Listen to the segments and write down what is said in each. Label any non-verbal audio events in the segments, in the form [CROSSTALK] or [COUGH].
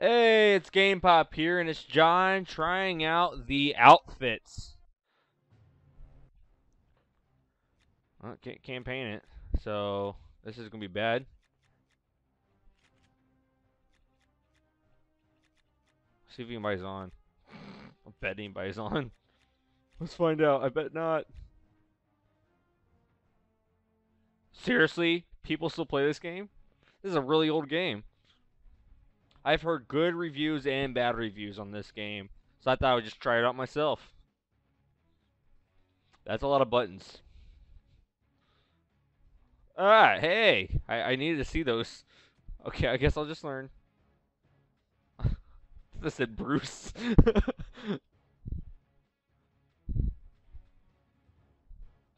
Hey, it's GamePop here, and it's Jon trying out the outfits. Well, can't campaign it, so this is gonna be bad. See if anybody's on. I bet anybody's on. Let's find out. I bet not. Seriously, people still play this game? This is a really old game. I've heard good reviews and bad reviews on this game, so I thought I would just try it out myself. That's a lot of buttons. Alright, hey! I, I needed to see those. Okay, I guess I'll just learn. [LAUGHS] this said Bruce. [LAUGHS]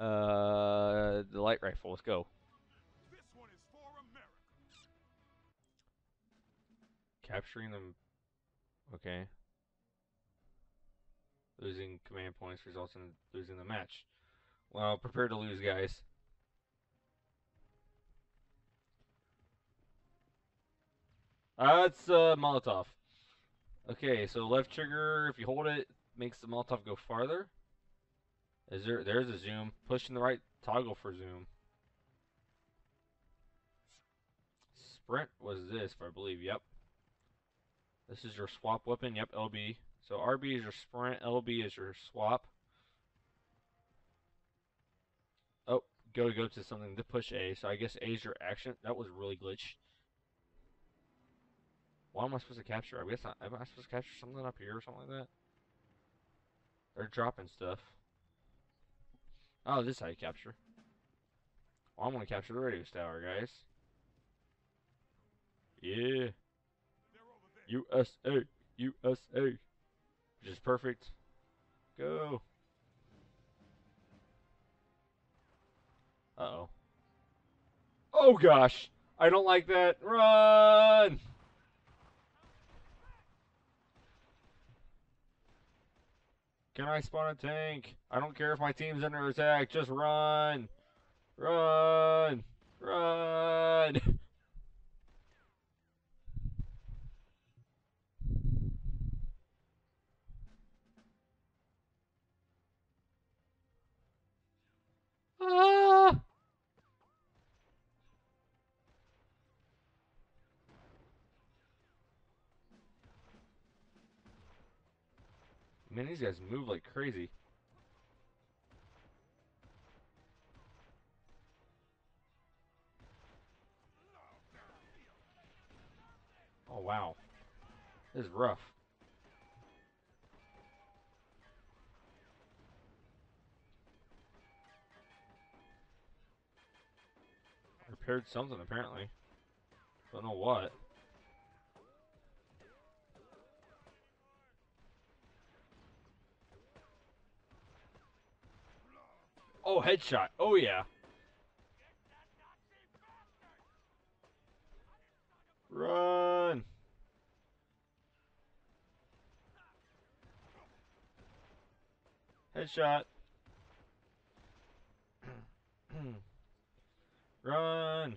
uh, the light rifle, let's go. Capturing them. Okay. Losing command points results in losing the match. Well, prepare to lose, guys. Uh, it's uh, Molotov. Okay, so left trigger, if you hold it, makes the Molotov go farther. Is there? There's a zoom. Pushing the right toggle for zoom. Sprint was this, I believe. Yep. This is your swap weapon. Yep, LB. So RB is your sprint, LB is your swap. Oh, go to go to something to push A. So I guess A is your action. That was really glitched. What am I supposed to capture? I guess I, am I supposed to capture something up here or something like that? They're dropping stuff. Oh, this is how you capture. Well, I'm gonna capture the radio tower, guys. Yeah. USA, USA. Which is perfect. Go. Uh-oh. Oh gosh! I don't like that. Run! Can I spawn a tank? I don't care if my team's under attack. Just run! Run! Man, these guys move like crazy. Oh, wow. This is rough. repaired something, apparently. Don't know what. Oh, headshot. Oh, yeah. Run! Headshot. [CLEARS THROAT] Run!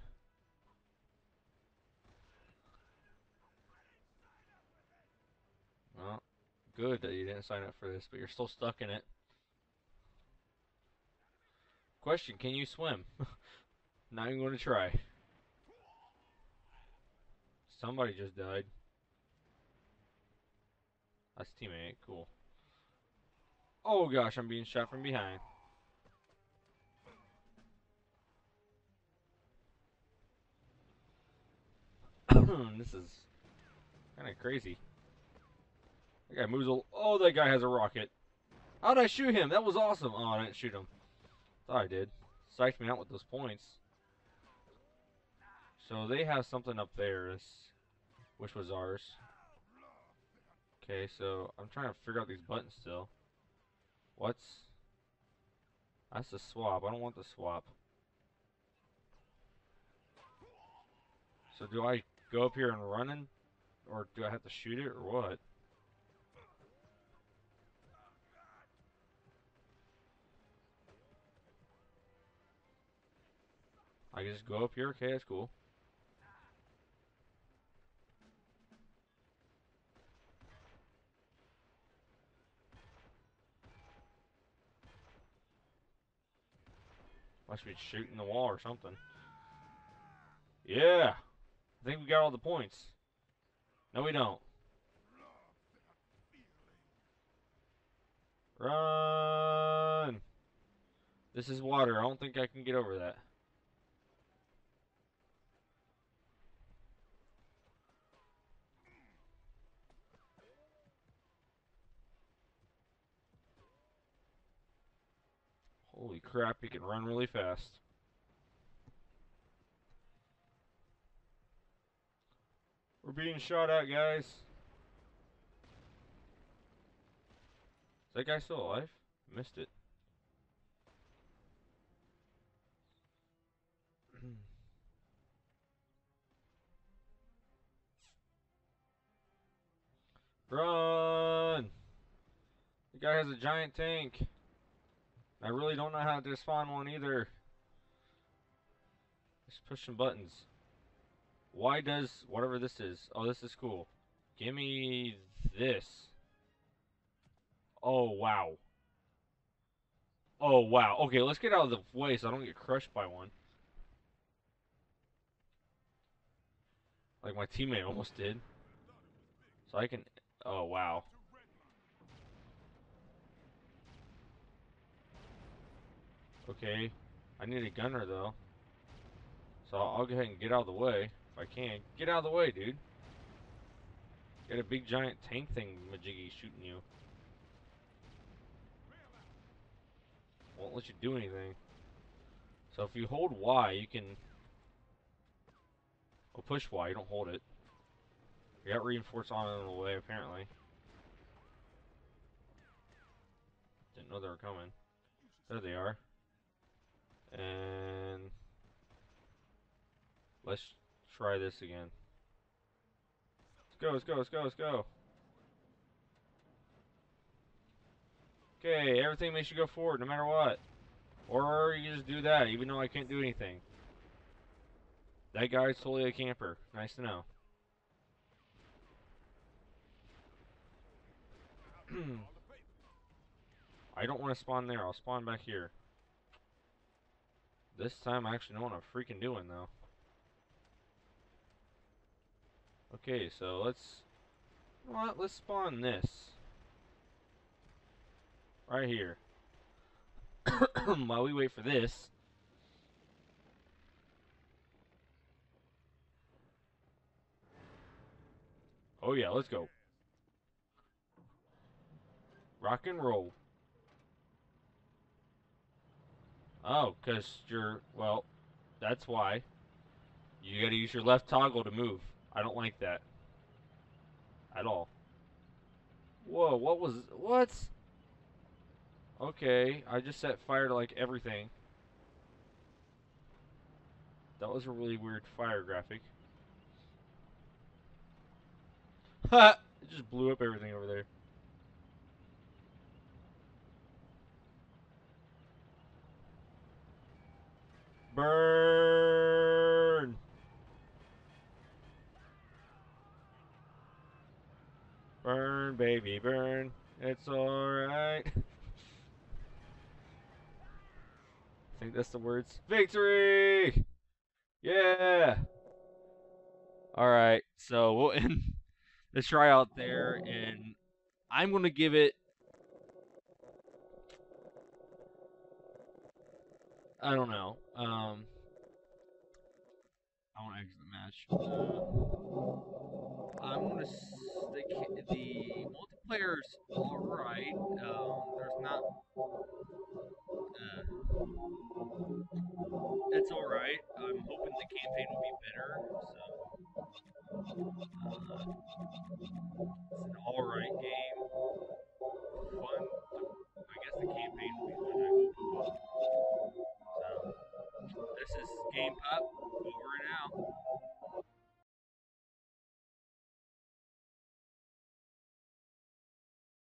Well, good that you didn't sign up for this, but you're still stuck in it. Question, can you swim? [LAUGHS] Not even going to try. Somebody just died. That's teammate, cool. Oh gosh, I'm being shot from behind. [COUGHS] this is kind of crazy. That guy moves a... Oh, that guy has a rocket. How'd I shoot him? That was awesome. Oh, I didn't shoot him. Thought I did. Psyched me out with those points. So they have something up there, which was ours. Okay, so I'm trying to figure out these buttons still. What's... That's the swap. I don't want the swap. So do I go up here and run running? Or do I have to shoot it, or what? I can just go up here? Okay, that's cool. Must be shooting the wall or something. Yeah! I think we got all the points. No, we don't. Run! This is water. I don't think I can get over that. Holy crap, he can run really fast. We're being shot at, guys. Is that guy still alive? Missed it. [CLEARS THROAT] Run! The guy has a giant tank. I really don't know how to spawn one either. Just pushing buttons. Why does whatever this is? Oh, this is cool. Give me this. Oh, wow. Oh, wow. Okay, let's get out of the way so I don't get crushed by one. Like my teammate [LAUGHS] almost did. So I can... Oh, wow. Okay. I need a gunner, though. So I'll go ahead and get out of the way. If I can. Get out of the way, dude. Got a big giant tank thing majiggy shooting you. Won't let you do anything. So if you hold Y, you can... Well, push Y, you don't hold it. You got reinforced on the way, apparently. Didn't know they were coming. There they are. And let's try this again. Let's go, let's go, let's go, let's go. Okay, everything makes you go forward no matter what. Or you just do that, even though I can't do anything. That guy's totally a camper. Nice to know. [CLEARS THROAT] I don't want to spawn there. I'll spawn back here. This time I actually know what I'm freaking doing though. Okay, so let's what, let's spawn this. Right here. [COUGHS] While we wait for this. Oh yeah, let's go. Rock and roll. Oh, because you're, well, that's why. You gotta use your left toggle to move. I don't like that. At all. Whoa, what was, what? Okay, I just set fire to, like, everything. That was a really weird fire graphic. Ha! [LAUGHS] It just blew up everything over there. Burn! Burn, baby, burn. It's alright. I think that's the words. Victory! Yeah! Alright, so we'll [LAUGHS] end the tryout there, and I'm going to give it I don't know. Um, I want to exit the match. Uh, I'm gonna the the multiplayer's all right. Um, there's not. Uh, it's all right. I'm hoping the campaign will be better. So.